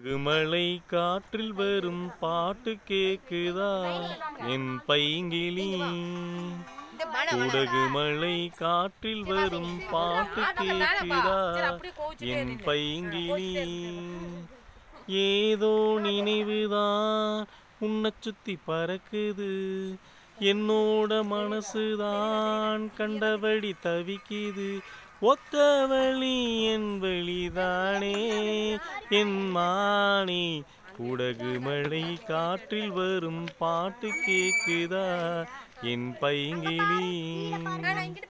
மலை காற்றில் வரும் பாட்டு கேக்குதா? என் பைங்கிலி குடகு மலை காற்றில் வரும் பாட்டு கேக்குதா? என் பைங்கிலி ஏதோ நினைவுதான் உன்னை சுத்தி பறக்குது. என்னோட மனசுதான் கண்டபடி தவிக்குது. ஒத்த வழி என் என் மானே குடகு மழை காற்றில் வரும் பாட்டு கேக்குதா? என் பைங்கிளி